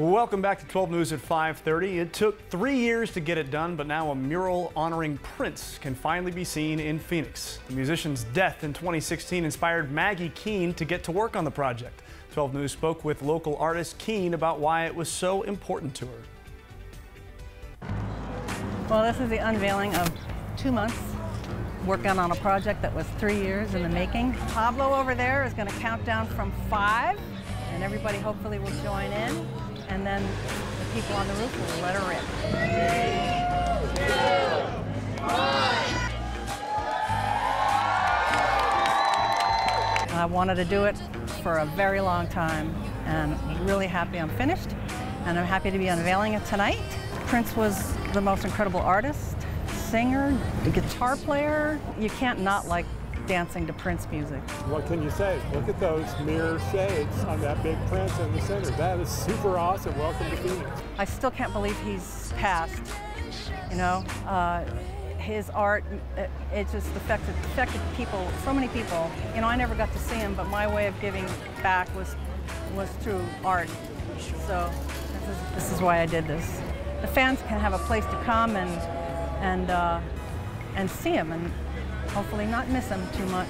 Welcome back to 12 News at 5:30. It took three years to get it done, but now a mural honoring Prince can finally be seen in Phoenix. The musician's death in 2016 inspired Maggie Keane to get to work on the project. 12 News spoke with local artist Keane about why it was so important to her. Well, this is the unveiling of two months working on a project that was three years in the making. Pablo over there is going to count down from five, and everybody hopefully will join in and then the people on the roof will let her in. Three, two, I wanted to do it for a very long time, and really happy I'm finished, and I'm happy to be unveiling it tonight. Prince was the most incredible artist, singer, guitar player. You can't not like dancing to Prince music. What can you say? Look at those mirror shades on that big Prince in the center. That is super awesome. Welcome to Phoenix. I still can't believe he's passed. You know, uh, his art, it, it just affected, affected people, so many people. You know, I never got to see him, but my way of giving back was, was through art. So this is, this is why I did this. The fans can have a place to come and, and, uh, and see him and hopefully not miss them too much.